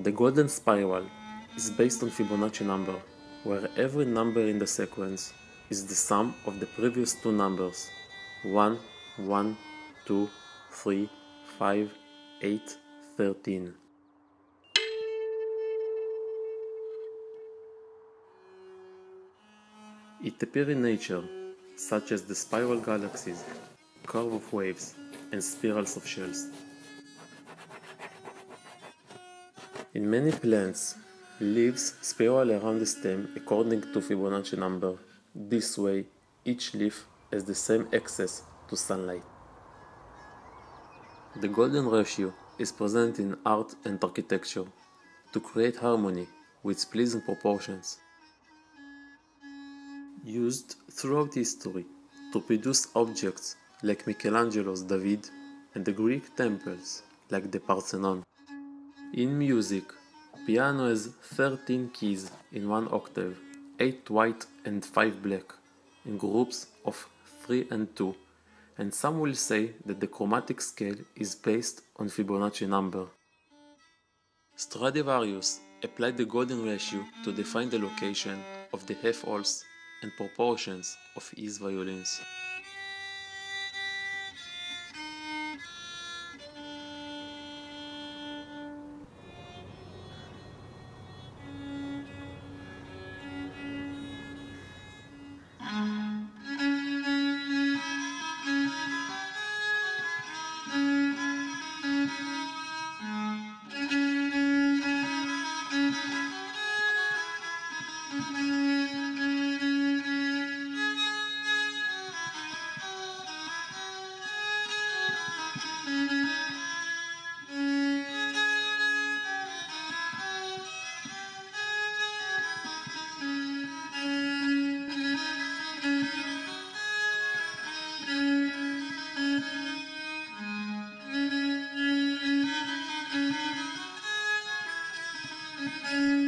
The golden spiral is based on Fibonacci number, where every number in the sequence is the sum of the previous two numbers 1, 1, 2, 3, 5, 8, 13. It appears in nature, such as the spiral galaxies, curve of waves, and spirals of shells. In many plants, leaves spiral around the stem according to Fibonacci number. This way, each leaf has the same access to sunlight. The golden ratio is present in art and architecture to create harmony with pleasing proportions. Used throughout history to produce objects like Michelangelo's David and the Greek temples like the Parthenon. In music, piano has 13 keys in one octave, 8 white and 5 black, in groups of 3 and 2, and some will say that the chromatic scale is based on Fibonacci number. Stradivarius applied the golden ratio to define the location of the f-holes and proportions of his violins. Música